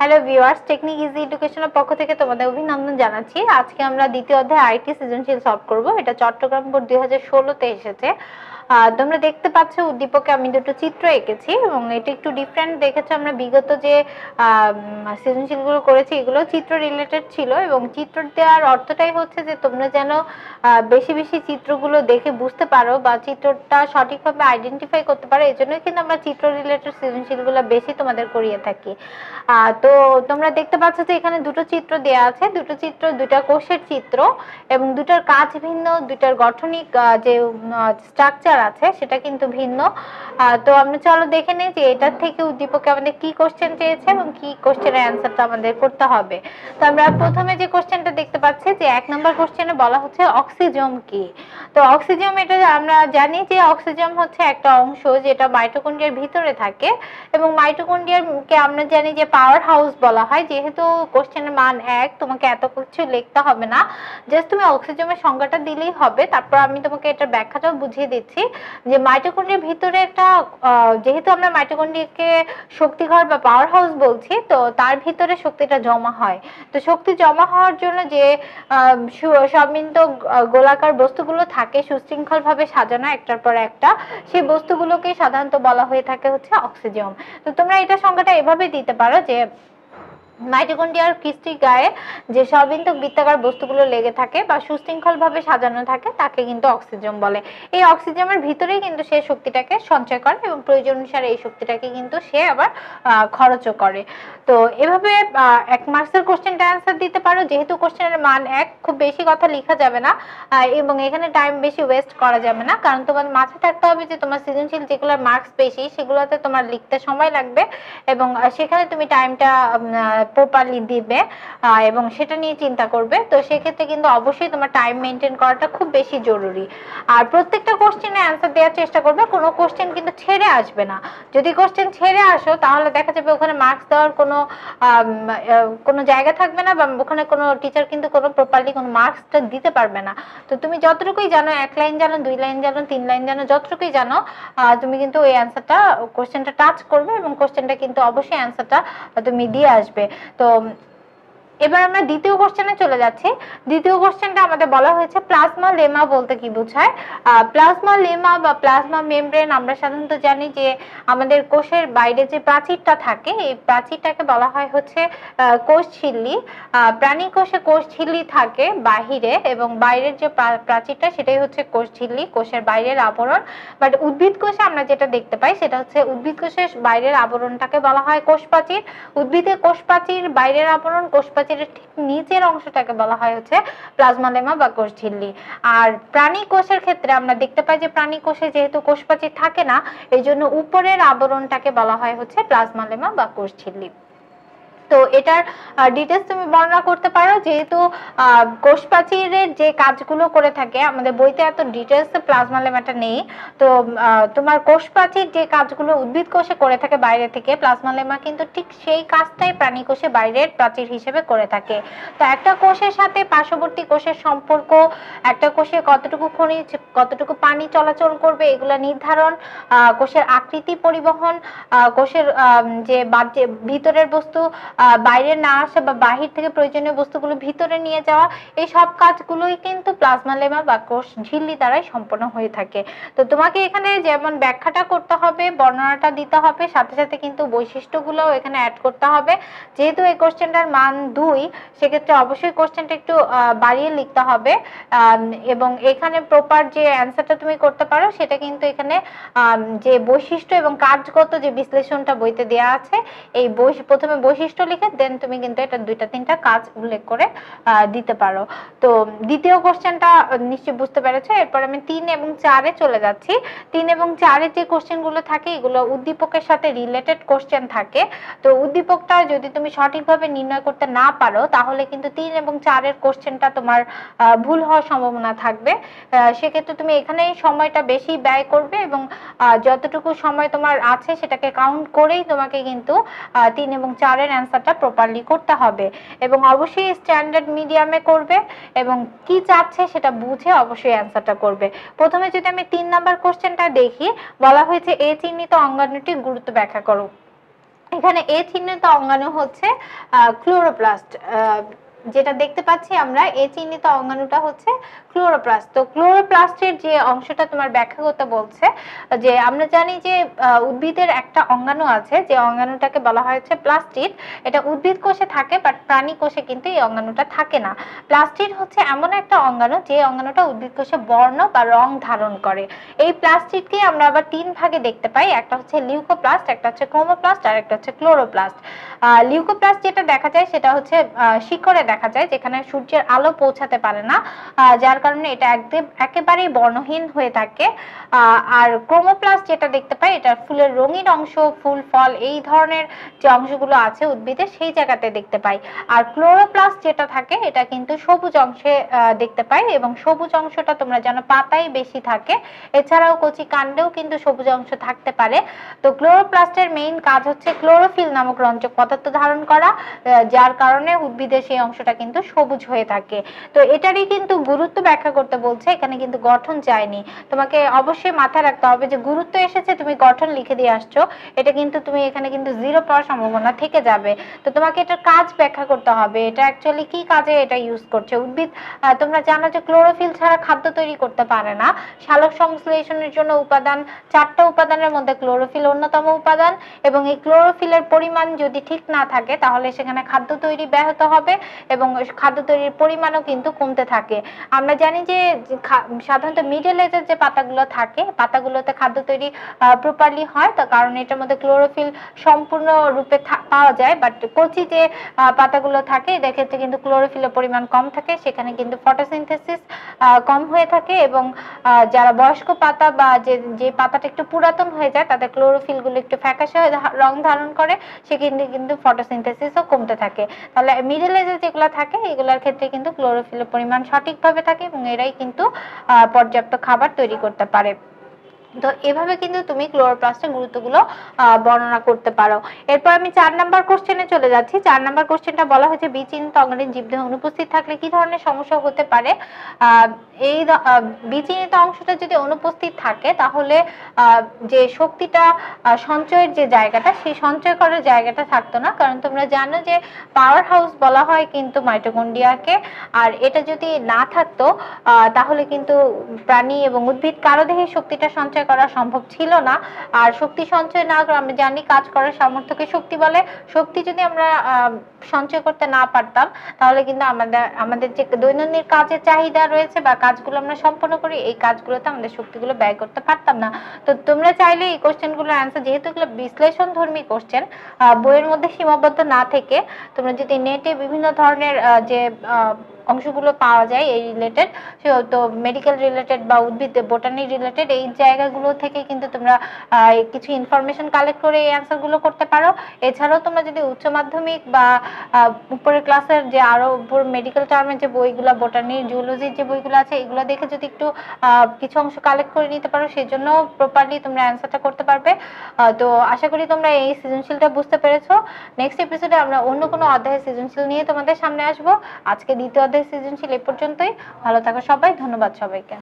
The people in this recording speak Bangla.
হ্যালো ভিউয়ার্স টেকনিক ইজি এডুকেশনের পক্ষ থেকে তোমাদের অভিনন্দন জানাচ্ছি। আজকে আমরা দ্বিতীয় অধ্যায় আইটি সৃজনশীল সলভ করব। এটা চট্টগ্রাম বোর্ড দুই ষোলোতে এসেছে। তোমরা দেখতে পাচ্ছ উদ্দীপকে আমি দুটো চিত্র এঁকেছি এবং এটা একটু ডিফারেন্ট দেখেছ আমরা বিগত যে সৃজনশীলগুলো করেছি, এগুলো চিত্র রিলেটেড ছিল এবং চিত্র দেওয়ার অর্থটাই হচ্ছে যে তোমরা যেন বেশি বেশি চিত্রগুলো দেখে বুঝতে পারো বা চিত্রটা সঠিকভাবে আইডেন্টিফাই করতে পারো। এই জন্যই কিন্তু আমরা চিত্র রিলেটেড সৃজনশীলগুলো বেশি তোমাদের করিয়ে থাকি। তো তোমরা দেখতে পাচ্ছ যে এখানে দুটো চিত্র দেয়া আছে। দুটো চিত্র দুটা কোষের চিত্র এবং দুটার কাজ ভিন্ন দুটার গঠনিক যে স্ট্রাকচার আছে, সেটা কিন্তু ভিন্ন। তো আমরা চলো দেখে নিই যে এটার থেকে উদ্দীপকে আমাদের কি কোশ্চেন চেয়েছে এবং কি কোশ্চেনের অ্যান্সারটা আমাদের করতে হবে। তো আমরা প্রথমে যে কোশ্চেনটা দেখতে পাচ্ছি যে এক নম্বর কোশ্চেনে বলা হচ্ছে অক্সিজম কি? তো অক্সিজম এটা আমরা জানি যে অক্সিজম হচ্ছে একটা অংশ যেটা মাইটোকন্ড্রিয়ার ভিতরে থাকে এবং মাইটোকন্ড্রিয়ারকে আমরা জানি যে পাওয়ার হাউস বলা হয়। যেহেতু কোশ্চেনের মান এক, তোমাকে এত কিছু লিখতে হবে না। জাস্ট তুমি অক্সিজমের সংজ্ঞাটা দিলেই হবে। তারপর আমি তোমাকে এটার ব্যাখ্যাটাও বুঝিয়ে দিচ্ছি। যে মাইটোকন্ড্রিয়ার ভিতরে একটা যেহেতু আমরা মাইটোকন্ড্রিয়াকে শক্তিঘর বা পাওয়ার হাউস বলছি তো তার ভিতরে শক্তিটা জমা হয়। তো শক্তি জমা হওয়ার জন্য যে আহ, সু- গোলাকার বস্তুগুলো থাকে সুশৃঙ্খল ভাবে সাজানো একটার পর একটা সেই বস্তুগুলোকে সাধারণত বলা হয়ে থাকে হচ্ছে অক্সিজেন তো তোমরা এটা সংজ্ঞাটা এভাবে দিতে পারো যে মাইটোকন্ড্রিয়ার কিস্টি গায়ে যে সর্বিন্দক বৃত্তাকার বস্তুগুলো লেগে থাকে বা সুশৃঙ্খলভাবে সাজানো থাকে, তাকে কিন্তু অক্সিজেন বলে। এই অক্সিজেনের ভিতরেই কিন্তু সে শক্তিটাকে সঞ্চয় করে এবং প্রয়োজন অনুসারে এই শক্তিটাকে কিন্তু সে আবার খরচও করে। তো এভাবে এক মার্কসের কোশ্চেনটা অ্যান্সার দিতে পারো। যেহেতু কোশ্চেনের মান এক, খুব বেশি কথা লেখা যাবে না এবং এখানে টাইম বেশি ওয়েস্ট করা যাবে না, কারণ তোমার মাথায় থাকতে হবে যে তোমার সৃজনশীল যেগুলোর মার্কস বেশি, সেগুলোতে তোমার লিখতে সময় লাগবে এবং সেখানে তুমি টাইমটা প্রপারলি দিবে এবং সেটা নিয়ে চিন্তা করবে। তো সেক্ষেত্রে কিন্তু অবশ্যই তোমার টাইম মেনটেন করাটা খুব বেশি জরুরি। আর প্রত্যেকটা কোশ্চেনে অ্যান্সার দেওয়ার চেষ্টা করবে, কোনো কোশ্চেন কিন্তু ছেড়ে আসবে না। যদি কোশ্চেন ছেড়ে আসো, তাহলে দেখা যাবে ওখানে মার্কস দেওয়ার কোনো কোনো জায়গা থাকবে না, বা ওখানে কোনো টিচার কিন্তু কোনো প্রপারলি কোনো মার্কসটা দিতে পারবে না। তো তুমি যতটুকুই জানো, এক লাইন জানো, দুই লাইন জানো, তিন লাইন জানো, যতটুকুই জানো তুমি কিন্তু ওই অ্যান্সারটা কোশ্চেনটা টাচ করবে, এবং কোশ্চেনটা কিন্তু অবশ্যই অ্যান্সারটা তুমি দিয়ে আসবে। তো এবার আমরা দ্বিতীয় কোশ্চেনে চলে যাচ্ছি। দ্বিতীয় কোশ্চেনটা আমাদের বলা হয়েছে প্লাজমা লেমা বলতে কি বোঝায়? প্লাজমা লেমা বা প্লাজমা মেমব্রেন আমরা সাধারণত জানি যে আমাদের কোষের বাইরে যে প্রাচীরটা থাকে, এই প্রাচীরটাকে বলা হয় হচ্ছে কোষ ঝিল্লি। প্রাণী কোষে কোষ ঝিল্লি থাকে বাহিরে এবং বাইরের যে প্রাচীরটা সেটাই হচ্ছে কোষ ঝিল্লি, কোষের বাইরের আবরণ। বাট উদ্ভিদ কোষে আমরা যেটা দেখতে পাই সেটা হচ্ছে উদ্ভিদ কোষের বাইরের আবরণটাকে বলা হয় কোষ প্রাচীর। উদ্ভিদের কোষ প্রাচীর, বাইরের আবরণ, কোষ প্রাচীরের ঠিক নিচের অংশটাকে বলা হয় হচ্ছে প্লাজমালেমা বা কোষ ঝিল্লি। আর প্রাণী কোষের ক্ষেত্রে আমরা দেখতে পাই যে প্রাণী কোষে যেহেতু কোষ প্রাচীর থাকে না, এই জন্য উপরের আবরণটাকে বলা হয় হচ্ছে প্লাজমালেমা বা কোষ ঝিল্লি। তো এটার ডিটেলস তুমি বর্ণনা করতে পারো। যেহেতু কোষ প্রাচীরের যে কাজগুলো করে থাকে, আমাদের বইতে এত ডিটেলস প্লাজমা লেমাটা নেই। তো তোমার কোষ প্রাচীর যে কাজগুলো উদ্ভিদ কোষে করে থাকে বাইরে থেকে প্লাজমা লেমা কিন্তু ঠিক সেই কাজটাই প্রাণী কোষে বাইরের প্রাচীর হিসেবে করে থাকে। তো একটা কোষের সাথে পার্শ্ববর্তী কোষের সম্পর্ক, একটা কোষে কতটুকু খনিজ, কতটুকু পানি চলাচল করবে, এগুলো নির্ধারণ কোষের আকৃতি পরিবহন কোষের যে ভিতরের বস্তু বাইরে না আসা বা বাহির থেকে প্রয়োজনীয় বস্তুগুলো ভিতরে নিয়ে যাওয়া, এই সব কাজগুলোই কিন্তু প্লাজমা লেমা বা কোষ ঝিল্লি দ্বারাই সম্পন্ন হয়ে থাকে। তো তোমাকে এখানে যেমন ব্যাখ্যাটা করতে হবে, বর্ণনাটা দিতে হবে, সাথে সাথে কিন্তু বৈশিষ্ট্যগুলোও এখানে অ্যাড করতে হবে। যেহেতু এই কোশ্চেনটার মান দুই, সেক্ষেত্রে অবশ্যই কোশ্চেনটা একটু বাড়িয়ে লিখতে হবে। এবং এখানে প্রপার যে অ্যান্সারটা তুমি করতে পারো, সেটা কিন্তু এখানে যে বৈশিষ্ট্য এবং কাজগত যে বিশ্লেষণটা বইতে দেওয়া আছে, এই প্রথমে বৈশিষ্ট্য লিখে দেন তুমি কিন্তু এটা দুইটা, তিনটা কাজ উল্লেখ করে দিতে পারো। তো দ্বিতীয় কোশ্চেনটা নিশ্চয়ই বুঝতে পেরেছ। এরপর আমি তিন এবং চারে চলে যাচ্ছি। তিন এবং চারের যে কোশ্চেনগুলো থাকে, এগুলো উদ্দীপকের সাথে রিলেটেড কোশ্চেন থাকে। তো উদ্দীপকটা যদি তুমি সঠিকভাবে নির্ণয় করতে না পারো, তাহলে কিন্তু তিন এবং চারের কোশ্চেনটা তোমার ভুল হওয়ার সম্ভাবনা থাকবে। সেক্ষেত্রে তুমি এখানেই সময়টা বেশি ব্যয় করবে এবং যতটুকু সময় তোমার আছে, সেটাকে কাউন্ট করেই তোমাকে কিন্তু তিন এবং চারের অ্যান্সারটা প্রপারলি করতে হবে। এবং অবশ্যই স্ট্যান্ডার্ড মিডিয়ামে করবে এবং কি চাচ্ছে সেটা বুঝে অবশ্যই অ্যান্সারটা করবে। প্রথমে যদি আমি তিন নাম্বার কোশ্চেনটা দেখি, বলা হয়েছে এ চিহ্নিত অঙ্গাণুটি গুরুত্ব ব্যাখ্যা করো। এখানে এ চিহ্নিত অঙ্গাণু হচ্ছে ক্লোরোপ্লাস্ট যেটা দেখতে পাচ্ছি আমরা, এ চিহ্নিত অঙ্গাণুটা হচ্ছে ক্লোরোপ্লাস্ট। তো ক্লোরোপ্লাস্টের যে অংশটা তোমার ব্যাখ্যা করতে বলছে, যে আমরা জানি যে উদ্ভিদের একটা অঙ্গাণু আছে, যে অঙ্গাণুটাকে বলা হয়েছে প্লাস্টিড। এটা উদ্ভিদ কোষে থাকে বাট প্রাণী কোষে কিন্তু এই অঙ্গাণুটা থাকে না। প্লাস্টিড হচ্ছে এমন একটা অঙ্গাণু, যে অঙ্গাণুটা উদ্ভিদ কোষে বর্ণ বা রং ধারণ করে। এই প্লাস্টিডকে আমরা আবার তিন ভাগে দেখতে পাই, একটা হচ্ছে লিউকোপ্লাস্ট, একটা হচ্ছে ক্রোমোপ্লাস্ট, আর একটা হচ্ছে ক্লোরোপ্লাস্ট। লিউকোপ্লাস্ট যেটা দেখা যায়, সেটা হচ্ছে শিকড়ে দেখা যায়, যেখানে সূর্যের আলো পৌঁছাতে পারে না। যার কারণে এটা একেবারেই বর্ণহীন হয়ে থাকে। আর ক্রোমোপ্লাস্ট যেটা দেখতে পাই, এটা ফুলের রঙিন অংশ, ফুল, ফল, এই ধরনের যে অংশগুলো আছে উদ্ভিদে সেই জায়গাতে দেখতে পাই। আর ক্লোরোপ্লাস্ট যেটা থাকে, এটা কিন্তু সবুজ অংশে দেখতে পাই এবং সবুজ অংশটা তোমরা জানো পাতাই বেশি থাকে। এছাড়াও কচি কাণ্ডেও কিন্তু সবুজ অংশ থাকতে পারে। তো ক্লোরোপ্লাস্টের মেইন কাজ হচ্ছে ক্লোরোফিল নামক রঞ্জক পদার্থ ধারণ করা যার কারণে উদ্ভিদের সেই অংশটা কিন্তু সবুজ হয়ে থাকে। তো এটারই কিন্তু গুরুত্ব ব্যাখ্যা করতে বলছে, এখানে কিন্তু গঠন চায়নি। তোমাকে অবশ্যই মাথায় রাখতে হবে যে গুরুত্ব এসেছে, তুমি গঠন লিখে দিয়ে আসছো। এটা কিন্তু তুমি এখানে কিন্তু জিরো পাওয়ার সম্ভাবনা থেকে যাবে। তো তোমাকে এটার কাজ ব্যাখ্যা করতে হবে। এটা অ্যাকচুয়ালি কি কাজে এটা ইউজ করছে? উদ্ভিদ তোমরা জানো যে ক্লোরোফিল ছাড়া খাদ্য তৈরি করতে পারে না। সালোক সংশ্লেষণের জন্য উপাদান, চারটা উপাদানের মধ্যে ক্লোরোফিল অন্যতম উপাদান এবং এই ক্লোরোফিলের পরিমাণ যদি ঠিক না থাকে, তাহলে সেখানে খাদ্য তৈরি ব্যাহত হবে এবং খাদ্য তৈরির পরিমাণও কিন্তু কমতে থাকে। আমরা জানি যে সাধারণত মিডল এজের যে পাতাগুলো থাকে, পাতাগুলোতে খাদ্য তৈরি প্রপারলি হয় তার কারণ এটার মধ্যে ক্লোরোফিল সম্পূর্ণ রূপে পাওয়া যায় বাট কচি যে পাতাগুলো থাকে, এদের ক্ষেত্রে কিন্তু ক্লোরোফিলের পরিমাণ কম থাকে, সেখানে কিন্তু ফটোসিনথেসিস কম হয়ে থাকে এবং যারা বয়স্ক পাতা বা যে যে পাতাটা একটু পুরাতন হয়ে যায়, তাদের ক্লোরোফিলগুলো একটু ফ্যাকাশে হয়ে রং ধারণ করে সেক্ষেত্রে কিন্তু ফটোসিনথেসিসও কমতে থাকে। তাহলে মিডল এজে যেগুলো থাকে, এগুলোর ক্ষেত্রে কিন্তু ক্লোরোফিলের পরিমাণ সঠিকভাবে থাকে এবং এরাই কিন্তু পর্যাপ্ত খাবার তৈরি করতে পারে। তো এভাবে কিন্তু তুমি ক্লোরোপ্লাস্টের গুরুত্বগুলো বর্ণনা করতে পারো। এরপর আমি চার নাম্বার কোশ্চেনে চলে যাচ্ছি। চার নাম্বার কোশ্চেনটা বলা হয়েছে বিচিহ্নিত অঙ্গাণুর জীবদেহে অনুপস্থিত থাকলে কি ধরনের সমস্যা হতে পারে? এই বিচিহ্নিত অংশটা যদি অনুপস্থিত থাকে, তাহলে যে শক্তিটা সঞ্চয়ের যে জায়গাটা, সেই সঞ্চয় করার জায়গাটা থাকতো না। কারণ তোমরা জানো যে পাওয়ার হাউস বলা হয় কিন্তু মাইটোকন্ড্রিয়াকে আর এটা যদি না থাকতো তাহলে কিন্তু প্রাণী এবং উদ্ভিদ কারও দেহে শক্তিটা সঞ্চয় করা সম্ভব ছিল না। আর শক্তি সঞ্চয় না আমরা জানি কাজ করার সামর্থ্যকে শক্তি বলে। শক্তি যদি আমরা সঞ্চয় করতে না পারতাম, তাহলে কিন্তু আমাদের আমাদের যে দৈনন্দিন কাজের চাহিদা রয়েছে বা কাজগুলো আমরা সম্পন্ন করি, এই কাজগুলোতে আমাদের শক্তিগুলো ব্যয় করতে পারতাম না। তো তোমরা চাইলে এই কোশ্চেনগুলোর অ্যান্সার যেহেতু এগুলো বিশ্লেষণ ধর্মী কোশ্চেন বইয়ের মধ্যে সীমাবদ্ধ না থেকে তোমরা যদি নেটে বিভিন্ন ধরনের যে অংশগুলো পাওয়া যায় এই রিলেটেড তো মেডিকেল রিলেটেড বা উদ্ভিদ বোটানি রিলেটেড এই জায়গাগুলো থেকে কিন্তু তোমরা কিছু ইনফরমেশন কালেক্ট করে এই অ্যান্সারগুলো করতে পারো। এছাড়াও তোমরা যদি উচ্চ মাধ্যমিক বা উপরের ক্লাসের যে আরও উপর মেডিকেল টার্মের যে বইগুলো বোটানি জুলজির যে বইগুলো আছে, এগুলো দেখে যদি একটু কিছু অংশ কালেক্ট করে নিতে পারো, সেজন্য প্রপারলি তোমরা অ্যান্সারটা করতে পারবে। তো আশা করি তোমরা এই সৃজনশীলটা বুঝতে পেরেছ। নেক্সট এপিসোডে আমরা অন্য কোনো অধ্যায়ের সৃজনশীল নিয়ে তোমাদের সামনে আসব। আজকে দ্বিতীয় অধ্যায়ের সৃজনশীল এ পর্যন্তই। ভালো থাকো সবাই ধন্যবাদ সবাইকে।